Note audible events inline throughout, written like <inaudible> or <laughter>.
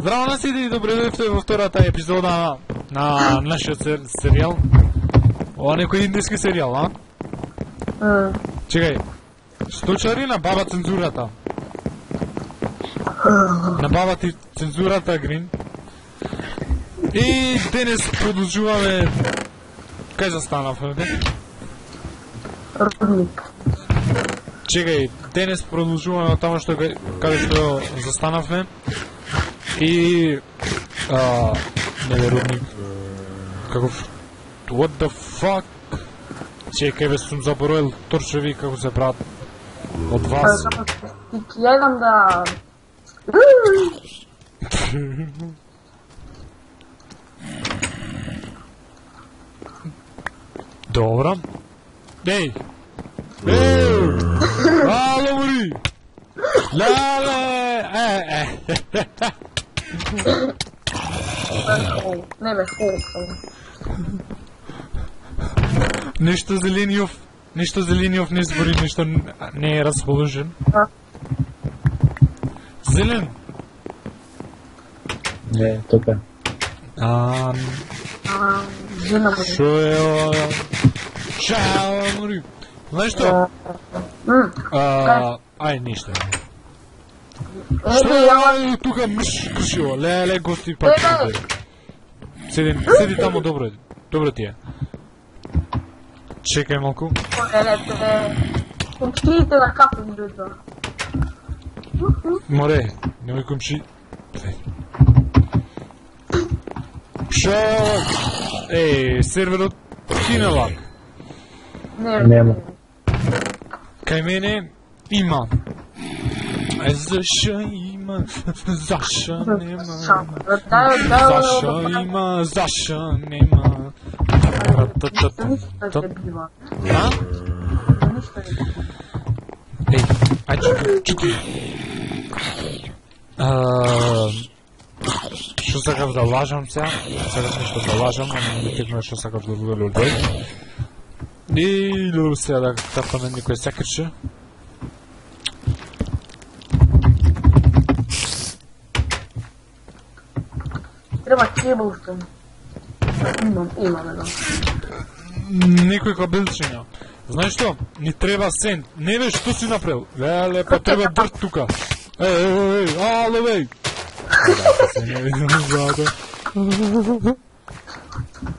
Здраво на сите и добре дојдовте во втората епизода на, на нашиот сер, серијал. Ова некој индиски серијал, а? М, Чекај. Сточари на баба цензурата. На баба ти цензурата Грин. И денес продолжуваме Кај застанавме? бе? Рудник. Продолжуваме од тамо што га- каде што застанавме. И а, рудник. Каков What the fuck? Чекај бе сум заборавил торчеви како се брат од вас. Ја идам да... Добро. Еј! Еј! Ало, мори! Леле! Е, е. Не бе, хубаво. Нешто Зелениов, нешто Зелениов не збори, нешто н- не е расположен. Да. Зелен! Не, тука. А, А, Жена му. шо е ова? Чао, мори! Знаеш што? М, А, ај, ништо. Е, Што бе, е ја... ова тука гости пак. Е, бе. Седи, седи тамо добро, е. добро ти е. На ми дојдва. Море. Шо? Серверот кинелак. Не, Нема. Кај мене има. Е, зашо има? Зашо нема? Зашо има? Зашо нема? Бива. А? Ништо не бива. Еј, ај чуки, чуки. А, Што сакав да лажам сега? Сакав нешто да лажам, ама не текна што сакав да биде лудој. И сега да кафаме некој секрче. nema cibulce. Imam, imam ga. Nikoj bilčenja. Znaš što? Ni treba sen. Ne veš što si napravil. Vele, pa treba drt tuka. Ej, ej, ej, ej. Ne vidim.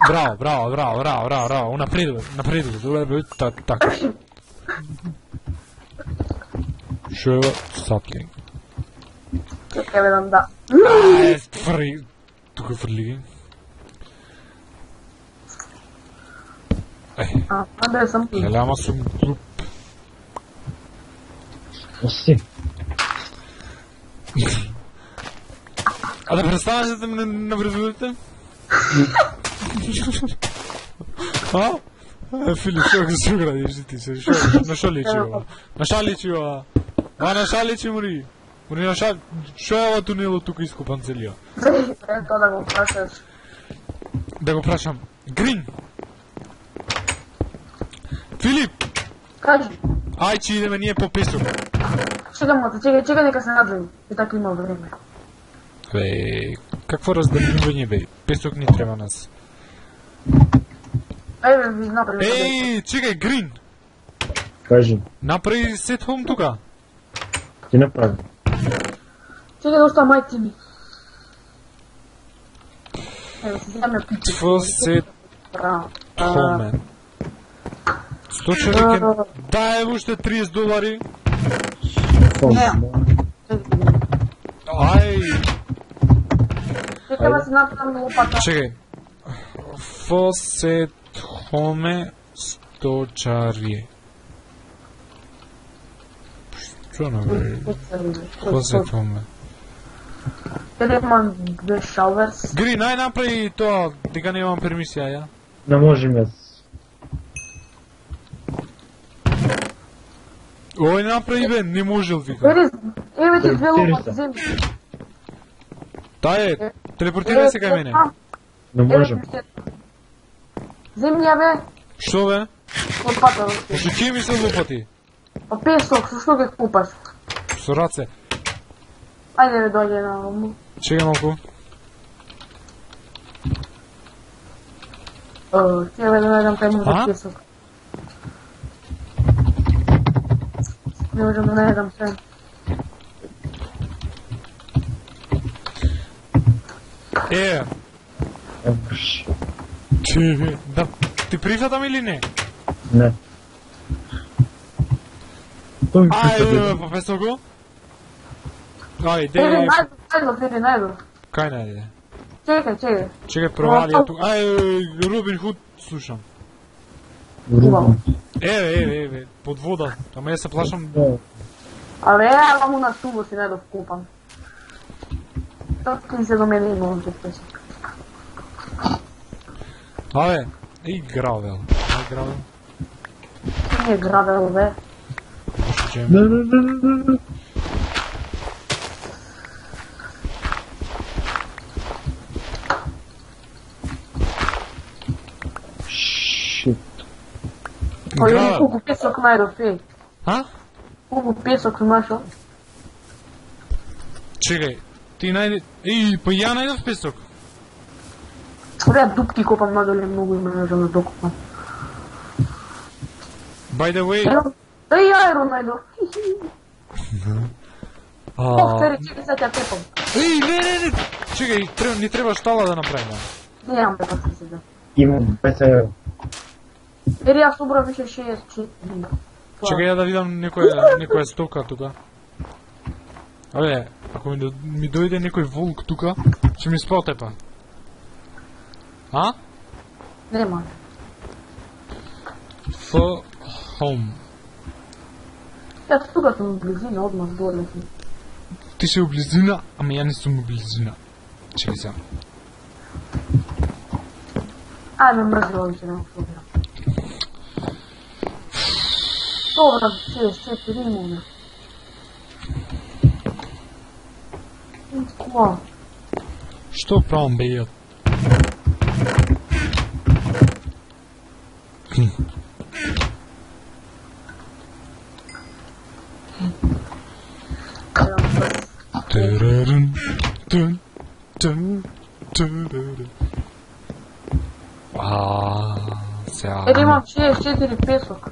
Bravo, bravo, bravo, bravo, bravo, bravo. Napreduje, napreduje. Dobro, tako, tako. Sure, something. Čekaj, da. Aj. Фри. Тука фрли ги. Еј, А, да леле, ама сум глуп. Оси. А да престанете да ме навредувате? а? Е, Филип, што го се градиш ти се? Шо, на шо личи ова? На ша личи ова? А на ша личи мори? На ша... Шо е ова тунело тука ископан целиот? Е, тоа да го прашаш. Да го прашам. Грин! Филип! Кажи, Ај, че идеме ние по песок. чекай мота, чекај, чекај нека се наđем. И така има време. Бе, какво разделнување бе? Песок ни треба нас. Ајде, ви направи. Еј, чекај, Грин! Кажи, Направи сет хом тука. ти направи. Чекај да остава мајки ми. Ево, се сега ме пичи. Тво сет Браво. Хоме. Сточари ке... Дај уште 30 долари. Фон. Не. Ај, Чекај да се направам лопата. чекај. Фосет Каде имам две шалверс? Гри, нај направи тоа, дека немам пермисија, ја. Не можем јас. Ој направи бе, не можел вика. Еве ти две лопати, земи. Тај е, телепортирај се кај мене. Не можем. Земи ја бе, Што бе? лопата. Што ќе ми се лупати? Па песок, со што купаш? Со раце. Αλλά εδώ είναι αυτόματο. μου. για να πω; Οχι, εδώ δεν είναι αυτόματο πισόκ. Δεν έχω να είναι αυτό. Ε. Αν και. Τι; Να, τι προϊόν τα μιλήνε; Ναι. Αλλά εδώ φαίνεται εγώ. Иди, најдов, најдов, иди, најдов. кај најде? Чекај, чекај. Чекай, провали ја тук. Ај, Робин Худ, слушам. Рубам. Еве, еве, еве, под вода. Ама ја се плашам. Але ева му на стубо си најдов купан. Токи се до мене има овде песок. Абе, и гравел. Ај, гравел. Ти ми е градел, бе. Не, не, не, не, не, Колку песок најдов, еј. А? Колку песок нашол. Чекај, ти најде... Еј, па ја најдов песок. Бре, дупки копам надоле многу има не можам да докопам. By the way, Ево, Еј, аеро најдов. Ох, а... тери, чекай сега ќе тепам. Еј, не, не, не. Треба, ни треба штала да направиме. Немам да се сега. Имам 5 евро. Ери јас собрав више 64. Чекај ја да видам некоја некоја стока тука. Абе, ако ми, ми дојде некој волк тука, ќе ми спотепа. А? Нема. Ф home. Јас тука сум близина, одмah доле сум. Ти си близина, ама ја не сум близина. Чекај сега. Ајде, мрзи овие ќе нема собрам. Собрав 64 имаме. Куа? Што правам бе ја? Турурун, тун, тун, турурун. А, сега. Ери имам 64 песок.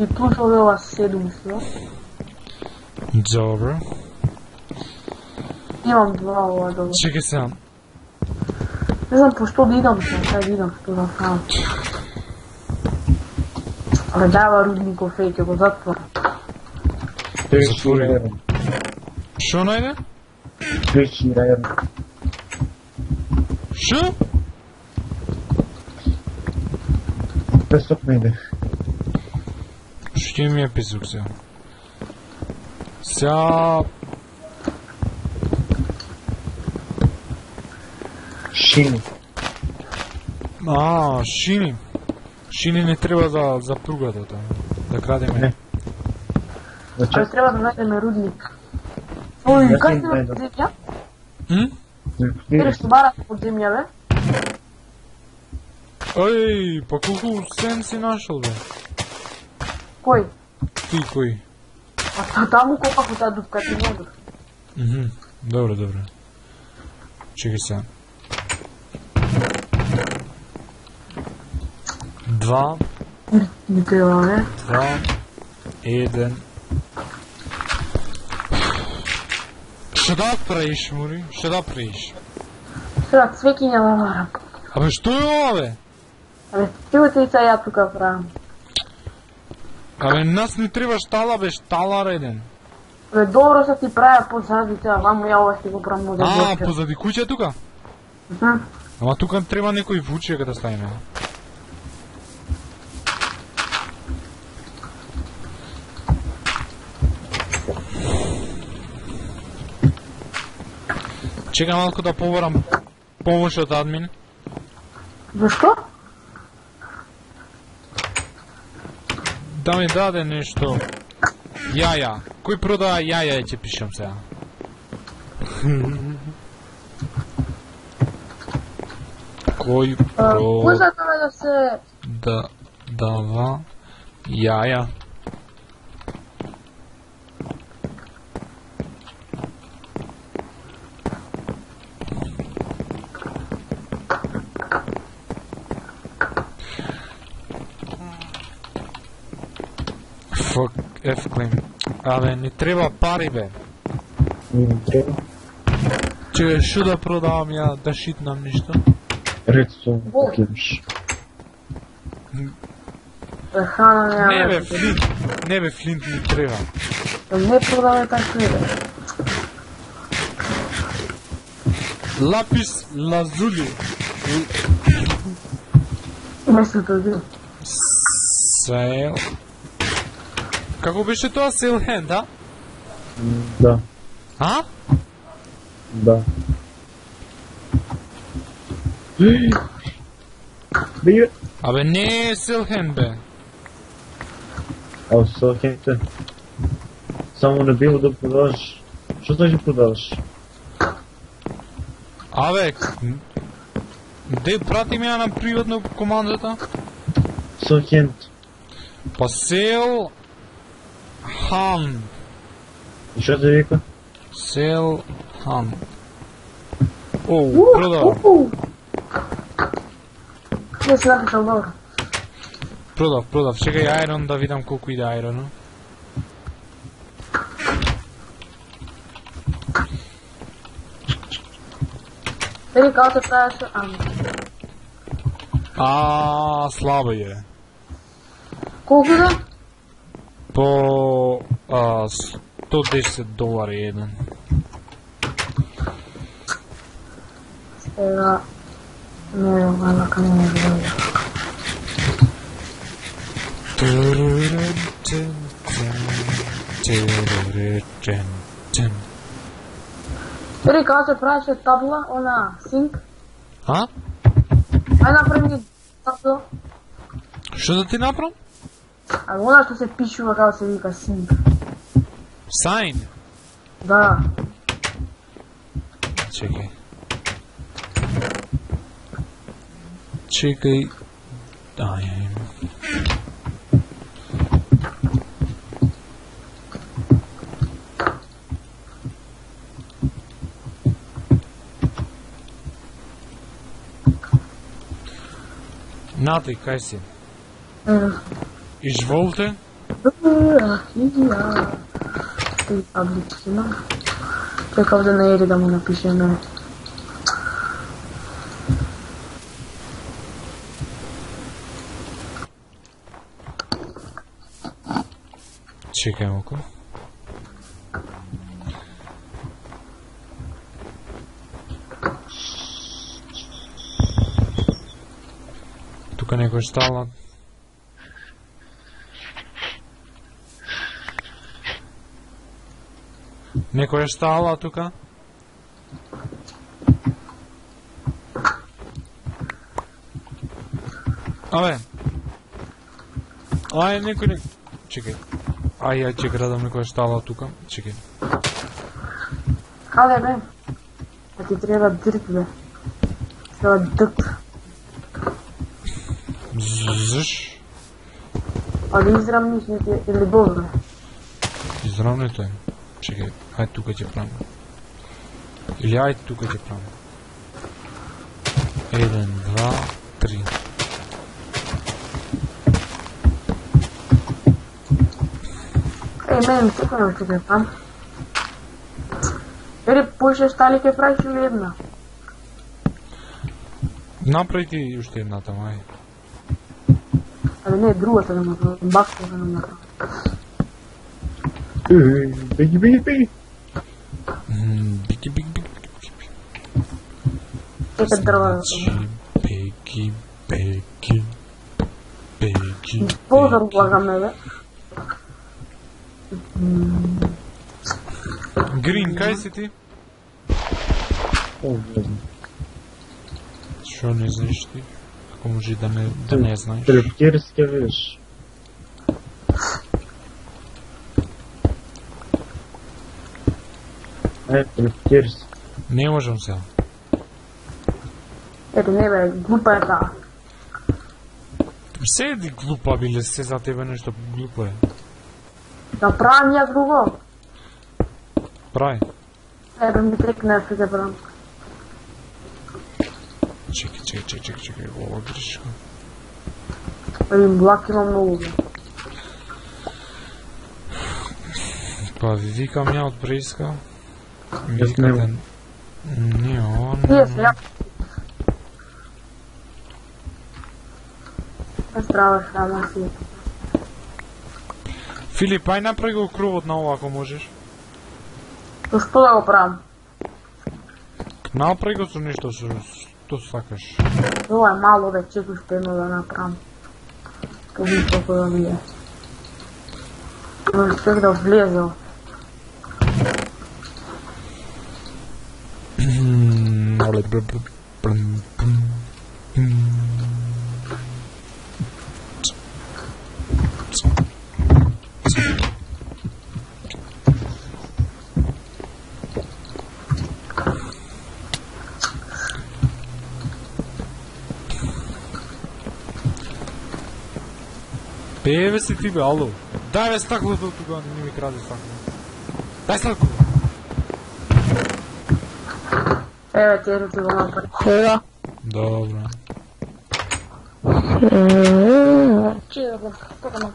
I pružao je ova sedmica. Dobro. Imam dva ova dobro. Čekaj sam. Ne znam po što vidam sam, kaj vidam što da sam. Ali dava rudnikov fejt, je go zatvora. Što najde? Treći rajon. Što? Bez tog ne ide. Ще ми е писок сега. Сега... Шини. А, шини. Шини не треба за, за пругата, тоа. Да крадеме. Не. Значи, треба да најдеме рудник. Кај им се земја? М? Береш товарат под земја, бе? Ој, па колку сен си нашол, бе? Кой? ты кой? А там у копах отдадут, как и могут. Угу. Добре, добре. Чекайся. Два. Не прилагаю. Два. Един. Ще да правиш, Мори? Ще да правиш? Сега, свеки няма. Абе, що е, бе? Абе, ти отица я тук правим. Абе, нас не треба штала, бе, штала реден. Абе, добро се ти правя позади ваму ја ова ќе го правам од А, позади куќа тука? Ама тука треба некој вуче да ставиме. Чекам малку да побарам помош од админ. Зашто? Да ми даде нешто. Јаја. Кој продава јаја ќе пишам сега. Кој Позато е да се... да дава јаја. Абе, не треба пари, бе. Не трябва. Чекай, шо да продавам ја, да шитнам ништо? Как имаш. Е. Не бе, флинт. Не бе, флинт ми треба. Не продавай така бе. Лапис лазули. Местото е бил. Сел. Како беше тоа Селхенд, а? М, Да, А? да. Бе, Абе, не е Селхенд, бе. а сохете. Само не било да продаваш. Що значи продаваш? Абе, к- де прати ме ја на приватно командата? Сохент. Па Сел... Хан. И що те вика? Сел... Хан. О, У, продав. у. Не си напишал добро. Продав, продав. Чекај Айрон да видам колку иде Айрону. Или како се правеше, ами. А, слабо е. Колку да? по а, 110 доларів один. Сперва, ну, вона ко мені Смотри, когда ты прячешь табло, она синк. А? Она прыгнет табло. Что за ты направил? Algunas cosas pichu acá se dedica Sign. Sign? Да. Чекай. Чекай. Да, я не На ты, Касси. Mm. Изволте. И таблицина. Чекав да не еде да му напишеме. Чекај малку. Тука некој стала. Некој е стала тука? Абе. Ај, некој не... Чекај. Ај, ја ќе градам некоја стала тука. Чекај. Каде бе? Да ти треба дрт бе. Треба дрт. Зш. А да израмниш не ти или бог бе. Изравнето е. Hayatta tukacaklar mı? İlyayet tukacaklar mı? Один, два, три. Эй, Эймен, что там тебе, а? Или больше стали тебе пройти видно. Нам пройти уж ты на там, ай. А не, друга там, бах, там, на. Беги, беги, беги. Беги, беги, беги, беги. Это дрон. Беги, беги, беги. Богом благомолит. Грин, кай си ти? Що не знаешь ты? Ако може да не, да не знаеш. Трептирски виж. Ne, riskirz. Ne možem se. Ето не бе, глупа е та. Все е глупа, биле се за тебе нещо глупо е. Да правим я друго. Прави. Ебе ми трекна се да. Чекай, чекай, чекай, чекай, чекай, гола грешка. Един блак има много. Па ви викам я от прииска. Jest nie ten... Nie, on... Jest, jak... Zdravo, hvala si. Filip, aj napravi go krug отново, ако можеш. Защо да го правим? Направи го со ништо, што сакаш. Тоа е мало вече, го ще има да направим. Кажи колко да ми е. Но не успех да влезел. Бе, бе, свети бе, ало. Дай бе, стаклото тук, не ми краде стаклото. Дай стаклото. Evo ti idu ti ono prvo. Dobro. Čio ga, kako ne znam.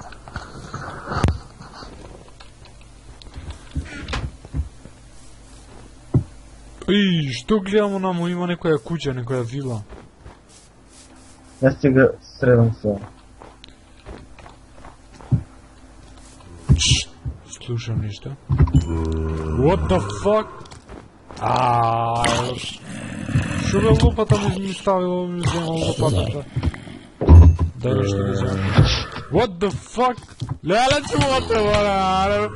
И, што гледам намо, има некоја куќа, некоја вила. Јас ќе го средам се. Слушам ништо. What the fuck? Aaaa. Şurada olup atamız müstavi olmamız yani olup atamda. Dönüştünüz ya. Ee. What the fuck? Lanet mi attı bana?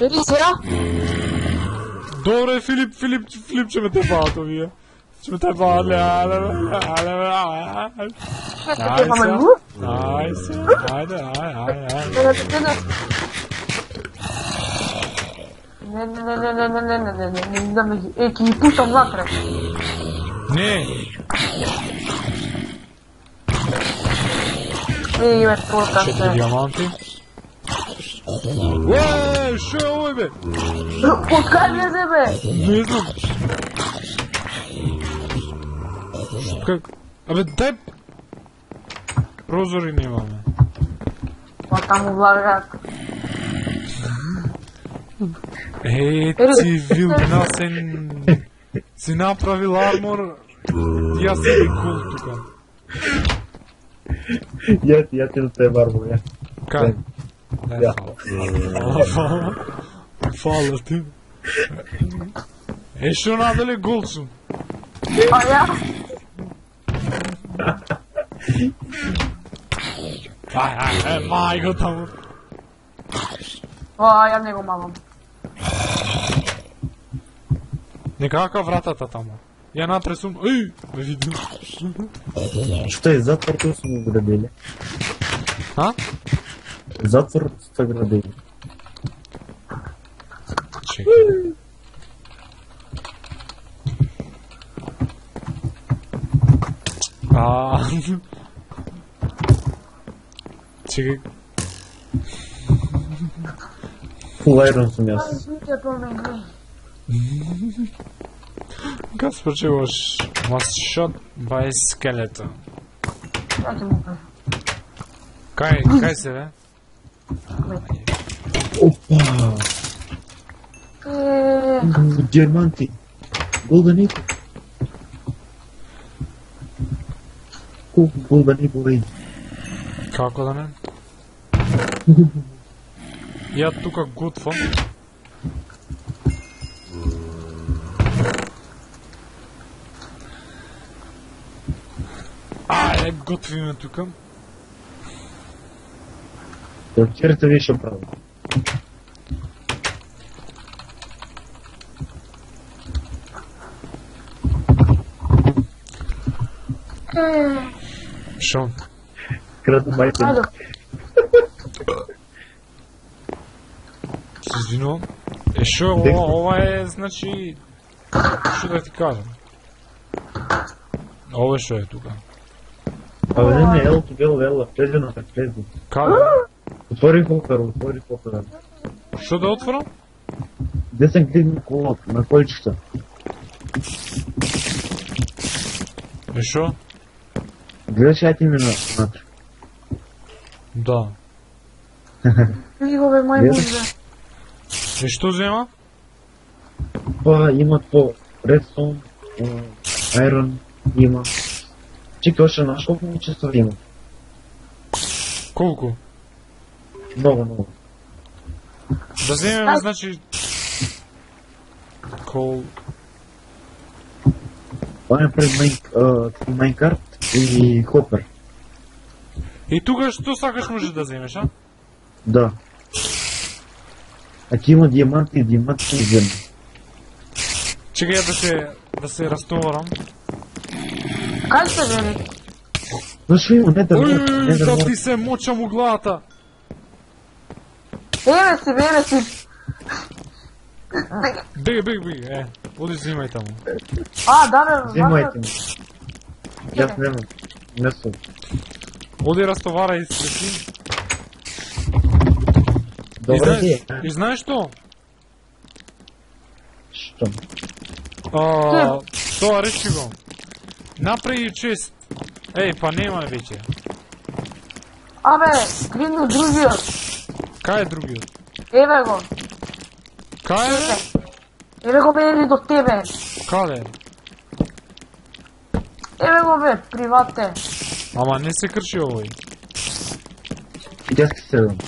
Verin ya. Doğru Filip Filip Filip ce mi tepa atıyor? Ce mi tepa atıyor? Nice. Nice. Haydi haydi haydi. лу? Ајде, ајде, ајде, ајде. Не, не, не, не, не, не, не, не, не, не, не, не, да ме ги, е, ќе ги пуштам ватре. Не, Е, име спорта четири се. диаманти. Уе, шо е овој бе? Од кај влезе бе? Eti vil na sen... Si napravil armor... Ja se mi cara ka. Ja ti, ja ti lupem armor, ja. Ka? Ja. Fala, ti. E shu na dele gulsu. ai ja? Aj, aj, aj, majko tamo. O, a ja njegov mamam. Никакого врата-то там. И она присун... Эй! Видно. Что, из-за Турцию наградили? А? За Турцию наградили. А. Чик. Лайрон с мясом. Как случилось? Масшот бай скелета. Кай, кай се, бе? Опа! Диаманти! Булганико! Колко булганико има? Како да не? Я тука гутвам. готвиме тук. Докчерите ви ще правя. Шо? Кратно майка. С вино? Е, шо, ова е, значи... Що да ти кажа? Ова е шо е тук. Абе, не, елото, гело, ело, влезе на влезе. Как? Отвори хокър, отвори хокър. Що да е отворя? Десен клик колот, на кольчета. И шо? Гледаш я ти ми нататък. Да. Лигове, май мужа. И що взема? Па, имат по Redstone, Iron, има. Чекай, още знаеш колко количество има? Колко? Много, много. Да вземем, значи... Кол... Това е пред майн, Майнкарт и Хопер. И тука що сакаш може да вземеш, а? Да. А ти има диаманти, диаманти и. Чекай да се... да се разтоварам. Kaj ste meni? Znaš vi, ne da ne da ti se mučam u glata. Bjene si, bjene si. Big, big, big, e. Udi zimaj tamo. A, da ne, da tamo. Ja nemam. Ne su. Odi rastovara iz sreći. Dobro je. I znaš što? Što? A, to je reći vam. Го. Направи чест. Ей, па нема веќе. Абе, гридно другиот. Кај е другиот? Еве го. Кај е? Еве го бе, или до тебе. Каде? Еве го бе, привате. Ама не се крши овој. И аз ти седам.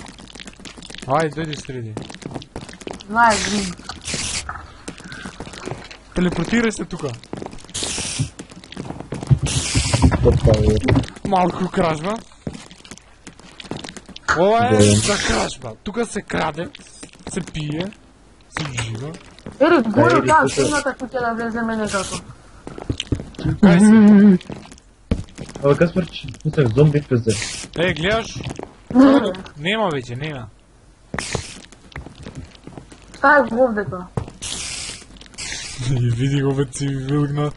Ајде, дојди среди. Знае, грид. Телепортирај се тука. Е. Малку кражба. Ова е за кражба. Тука се краде, се пие, се ужива. Ери, горе тука- стената куќа да влеземе некако. Кај си? Абе, Каспар, че пусах зомби пизде. Е, гледаш? Нема веќе, нема. Je ovde to? И види го бе си вилгна.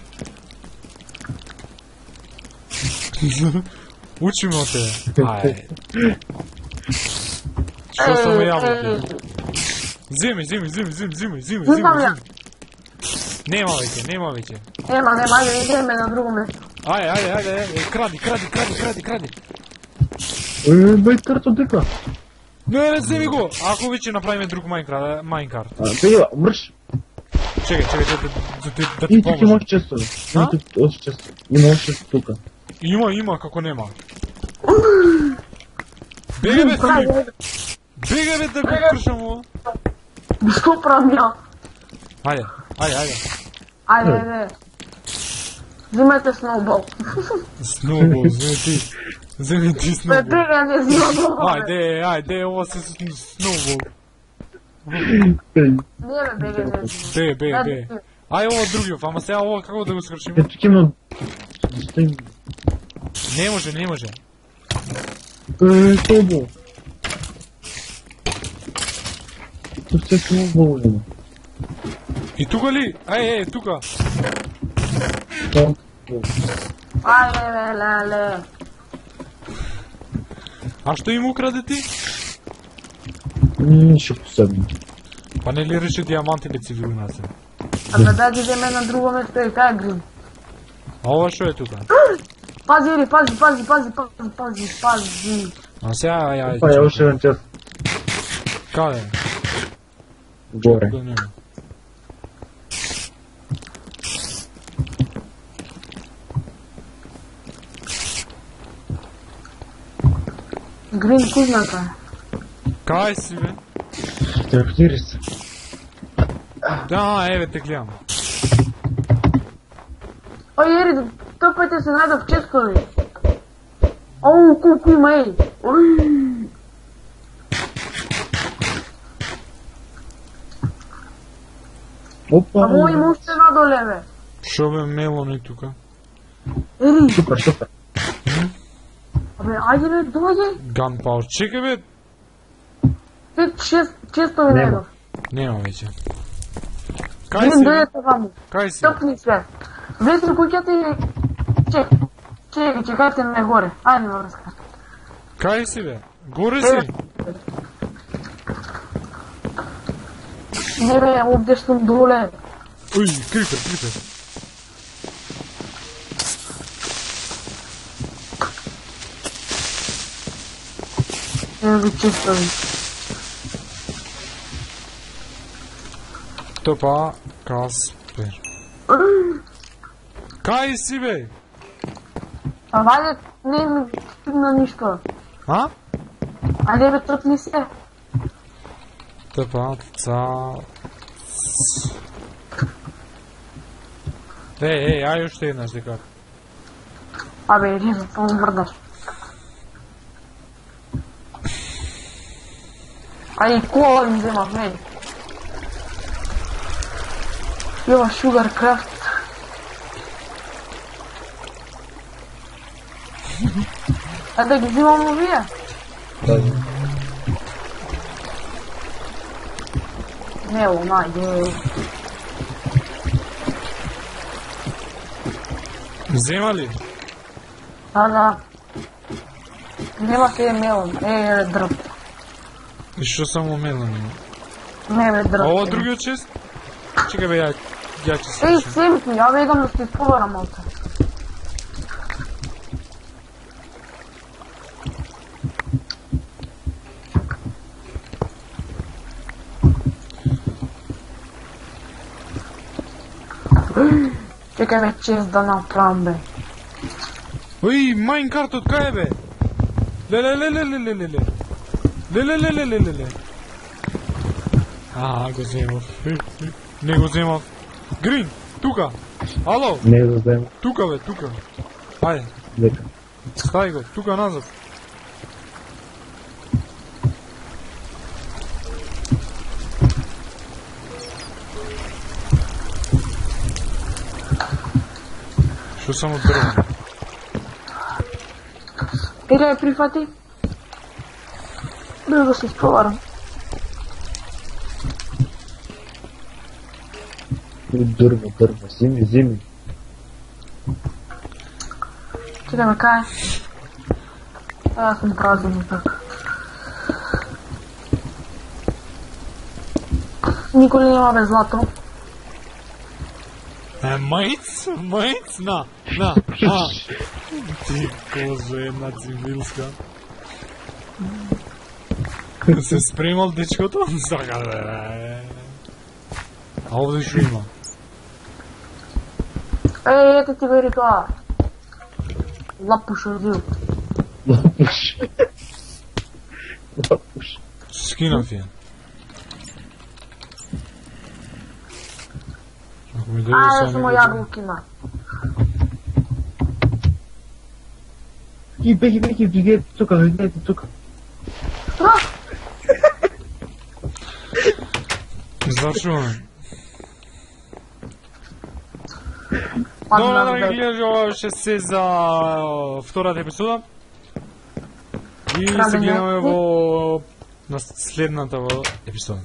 Učimo te. Ajde. Što sam ja jabuke? Zimi, zimi, zimi, zimi, zimi, zimi, zimi, zimi. Nema veće, nema veće. Nema, nema, ajde, ide me na drugo mjesto. Ajde, ajde, ajde, ajde, kradi, kradi, kradi, kradi, kradi. Ej, daj kartu deka. Ne, ne, zimi go. Ako vi će napravim drugu Minecraft, eh, Minecraft. A, bila, mrš. Čekaj, čekaj, čekaj, da ti pomožem. I ti imaš često, imaš često, imaš često tuka. Има още тука. Има, има, како нема. Бега бе, Прави, Филип! Бега бе да го кршам ово. Што правам ја? Ајде, ајде, ајде. Ајде, ајде. Взимајте сноубол. Сноубол, земи ти. Земи ти Бе, сноубол. бега, не взимам. Ајде, ајде, ова се с- сноубол. Ей, Не, бе, бега, не взимам. Бе, бе, бе. Ај ова другиот, ама сега ова како да го скршиме? Е, тук има... Не може, не може. Е, тобо. Тук се тобо има. И тука ли? Ај, е, тука. Ајде, бе, леле. А што им украде ти? Ще посебно. Па не ли рече диаманти ли цивилна се? Абе, дај да на друго место и е грин. А ова што е тука? <gasps> Pazi, pazi, pazi, pazi, pazi, pazi, pazi. No se ja, ja... Pa ja uševam čas. Kao je? Gore. Green kuznaka. Kaj si, be? Трактири се. Да, еве те гледам. Ой, ери, пајте се најдов ческови. Оу, колку има, ей. Опа. Амо има уште надоле, бе. Шо бе мелони тука? Ери, Супер, супер. абе, ајде, бе, дојде. Gunpowder. Чекай бе, шест, честови Нема. најдов. нема. Кај Грин, си? Кај си? Стопни се. Влез куќата и... Чек. Чекај, чекајте ме горе. Ајде, ме врска. Кај си бе? Горе си? Не бе, овде сум доле. Уј, крипер, крипер. Ево ви чистови. Топа Каспер. Кај си бе? А вајде, не ми стигна ништо. А? Ајде бе, трпни се. Топа ца... Еј, еј, ај уште еднаш дека. Абе, резо, само мрдаш. Ај, кола вземав, мене. Ева Sugar Craft. A dok zimom ubija? Da. Evo, najde. Zima li? Pa da, da. Zima ti je melon, e, drp. I što samo melon ima? Ne, drv. Ovo drugi očist? Čekaj be, ja, ja ću sličiti. Ej, sim ja vidim da si povara malta. Ме чест да направам бе. Ој, Майнкартот кај е бе? Леле, леле, леле, леле. Леле, леле, леле, леле. А, го земав. Е, е, Не го земав. Грин, тука. Ало, Не да знаем тука бе, тука. Ајде, дека. стави го, тука назад. Само дрвам? Иде ме прифати. Бе да се изповарам. Дърво, дърво, зими, зими. Чекай ме кае. Аз съм празен так. Николи нема бе злато. Maits, maits, nā, nā, nā. Tikko nacivils, kā. Se spremol dečko to on saka, А овде шо има? Е, ето ти вери тоа. Лапуш родил. Лапуш. Лапуш. Скинав ја. Само само го- јаболкина. И беги, беги, беги, тука. А, Зачуваме. падна Добре, на да ги бебе. гледаш ова ще се за втората епизода. И се гледаме во на следната епизода.